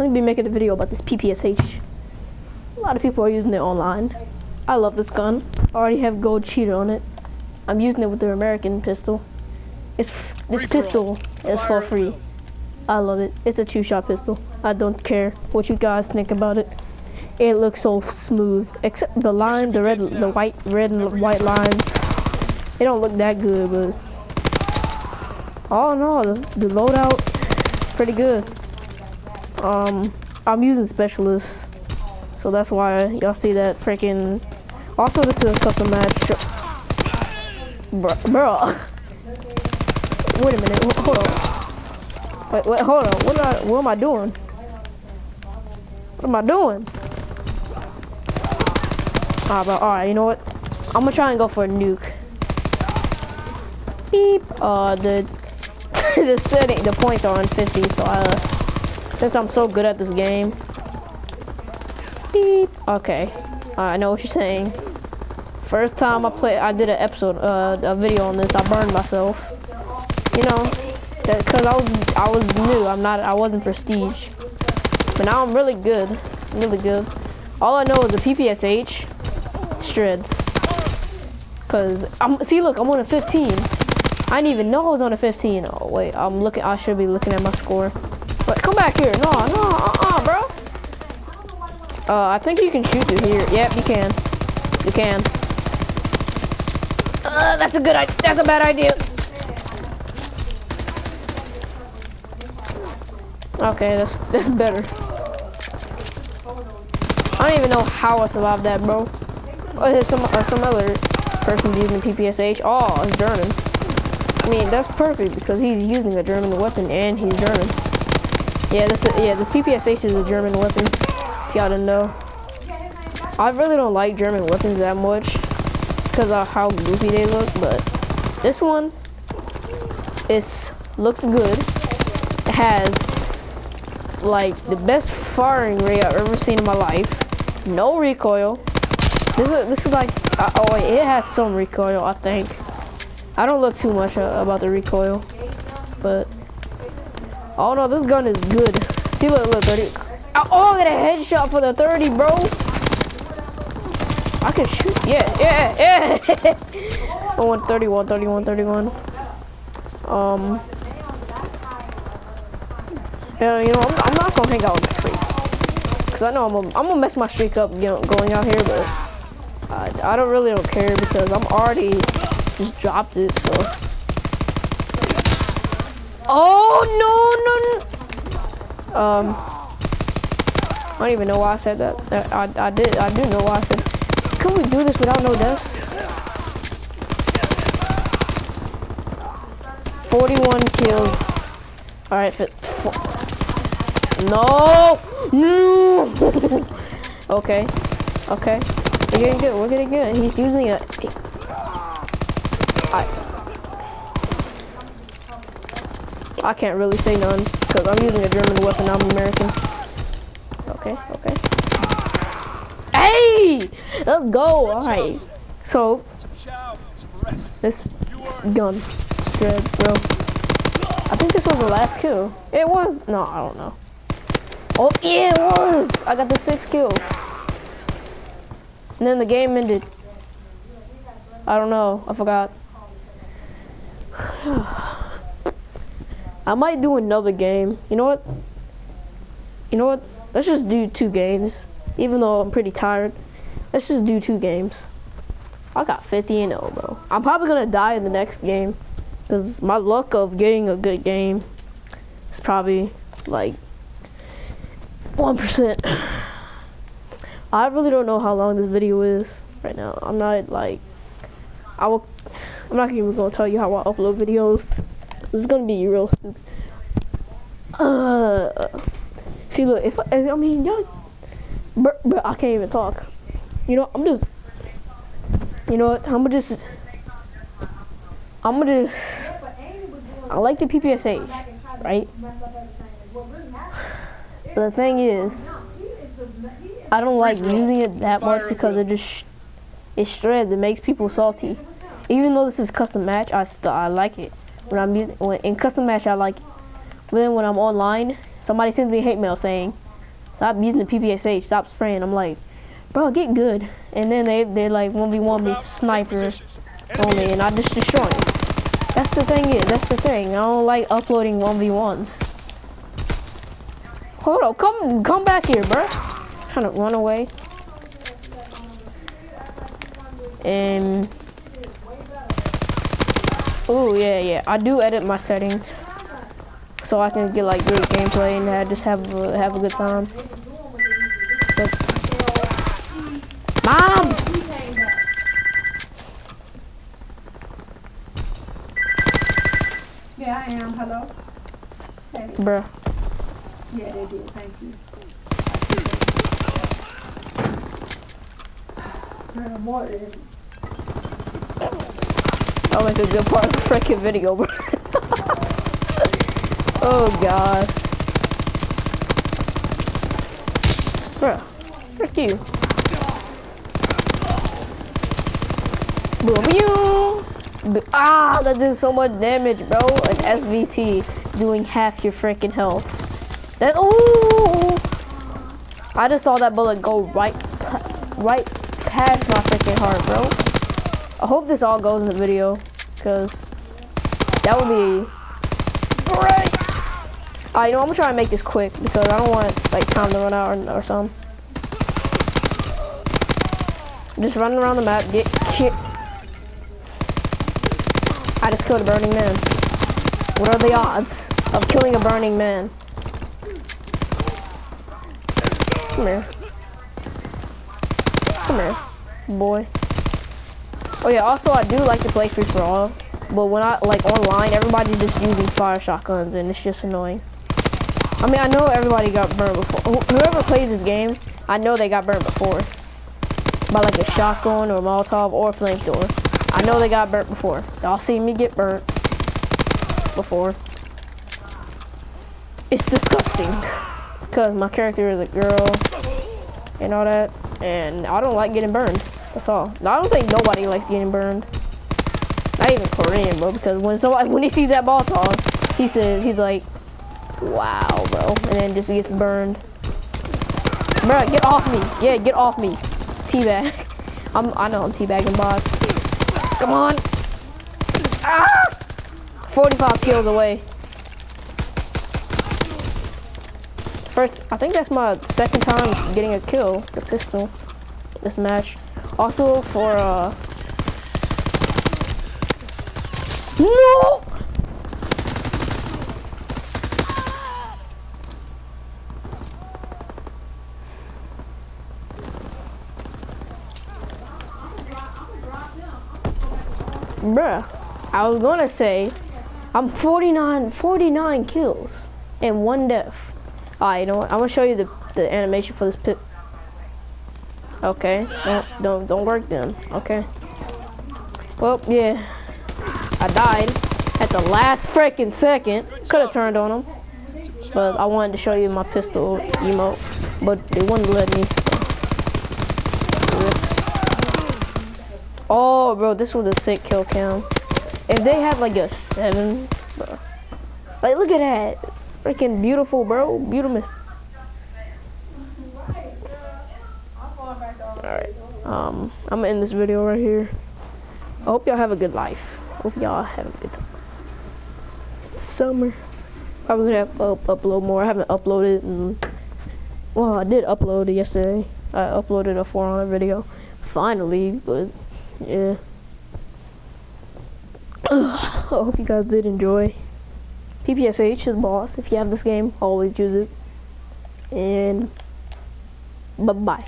Let me be making a video about this PPSH. A lot of people are using it online. I love this gun. I already have gold cheater on it. I'm using it with the American pistol. It's this pistol is for free. I love it. It's a two-shot pistol. I don't care what you guys think about it. It looks so smooth, except the line, the red, the white, red and white lines. They don't look that good, but oh no, the, the loadout, pretty good. Um, I'm using specialist, so that's why y'all see that freaking. Also, this is a custom match. Bruh, bruh. Wait a minute, hold on. Wait, wait, hold on. What, I, what am I doing? What am I doing? Ah, bro. Alright, you know what? I'm gonna try and go for a nuke. Beep. Uh, the the setting, the points are on 50, so I, uh, since I'm so good at this game. Beep. Okay. Uh, I know what you're saying. First time I play, I did an episode, uh, a video on this. I burned myself. You know, because I was, I was new. I'm not, I wasn't prestige. But now I'm really good, really good. All I know is the PPSH streds. Cause I'm, see, look, I'm on a 15. I didn't even know I was on a 15. Oh wait, I'm looking. I should be looking at my score. Come back here. No, no, uh-uh, bro. Uh, I think you can shoot through here. Yep, you can. You can. Uh, that's a good. idea. That's a bad idea. Okay, that's that's better. I don't even know how I survived that, bro. Oh, some uh, some other person using PPSH. Oh, it's German. I mean, that's perfect because he's using a German weapon and he's German. Yeah, this is, yeah, the PPSH is a German weapon. If y'all didn't know. I really don't like German weapons that much because of how goofy they look, but this one is looks good. It has like the best firing rate I've ever seen in my life. No recoil. This is this is like uh, oh it has some recoil I think. I don't look too much uh, about the recoil, but oh no, this gun is good. See, look, look, 30. Oh, oh, I got a headshot for the 30, bro. I can shoot. Yeah, yeah, yeah. I want 31, 31, 31. Um. Yeah, you know, I'm, I'm not gonna hang out with my streak. Cause I know I'm gonna, I'm gonna mess my streak up you know, going out here, but I, I don't really don't care because I'm already just dropped it, so. Oh, no, no, no. Um, I don't even know why I said that. I, I did, I do know why I said Can we do this without no deaths? 41 kills. Alright, no! No! okay. Okay. We're getting good. We're getting good. He's using a... I can't really say none, because I'm using a German weapon. I'm American. Okay, okay. Hey! Let's go! Alright. So... This gun. Good, bro. I think this was the last kill. It was. No, I don't know. Oh, yeah, it was! I got the sixth kill. And then the game ended. I don't know. I forgot. I might do another game. You know what? You know what? Let's just do two games. Even though I'm pretty tired. Let's just do two games. I got 50 and 0, bro. I'm probably gonna die in the next game. Because my luck of getting a good game is probably like one percent. I really don't know how long this video is right now. I'm not like I will. I'm not even gonna tell you how I upload videos. This is gonna be real stupid. Uh, see, look, if I, I mean, y'all, but, but I can't even talk. You know, I'm just. You know what? I'm gonna just. I'm gonna just. I like the PPSH, right? But the thing is, I don't like using it that much because it just it shreds. It makes people salty. Even though this is custom match, I still I like it. When I'm using when in custom match, I like it. Then when I'm online, somebody sends me hate mail saying, stop using the PPSH, stop spraying. I'm like, bro, get good. And then they they like 1v1 me sniper only, and I just destroy them. That's the thing is, that's the thing. I don't like uploading 1v1s. Hold on, come come back here, bro. Trying to run away. And oh yeah, yeah. I do edit my settings so I can get like great gameplay and uh, just have a, have a good time. But, Mom! Yeah, I am. Hello. Hey. Bruh. Yeah, they did. Thank you. More than I'll make a good part of the freaking video, bro. Oh god. Bro, Frick you. Boom you. Ah, that did so much damage, bro. An SVT doing half your freaking health. That ooh. I just saw that bullet go right, right past my freaking heart, bro. I hope this all goes in the video, cause that would be great. Uh, you know, I'm gonna try and make this quick because I don't want like time to run out or, or something. Just running around the map, get kicked. I just killed a burning man. What are the odds of killing a burning man? Come here. Come here, boy. Oh yeah, also I do like to play free for all, but when I like online, everybody's just using fire shotguns and it's just annoying. I mean, I know everybody got burned before. Whoever plays this game, I know they got burned before by like a shotgun or a Molotov or a flamethrower. I know they got burnt before. Y'all seen me get burnt before. It's disgusting because my character is a girl and all that, and I don't like getting burned. That's all. I don't think nobody likes getting burned. Not even Korean, bro, because when somebody when he sees that Molotov, he says he's like, "Wow, bro," and then just gets burned. Bro, get off me! Yeah, get off me! Teabag. I'm I know I'm teabagging bots. Come on! Ah! 45 kills away. First, I think that's my second time getting a kill, the pistol, this match. Also for, uh... No! Bruh, I was gonna say, I'm 49, 49 kills and one death. Alright, you know what? I'm gonna show you the, the animation for this pit. Okay, don't, don't, don't work then. Okay. Well, yeah. I died at the last freaking second. Could have turned on him. But I wanted to show you my pistol emote. But they wouldn't let me. Oh, bro, this was a sick kill cam. If they had like a seven, bro. Like, look at that. It's freaking beautiful, bro. Beautiful. Alright. Um, I'm gonna end this video right here. I hope y'all have a good life. Hope y'all have a good time. summer. Probably gonna have up, upload more. I haven't uploaded and well, I did upload it yesterday. I uploaded a 400 video finally, but yeah. I hope you guys did enjoy. PPSH is boss. If you have this game, always use it. And bye bye.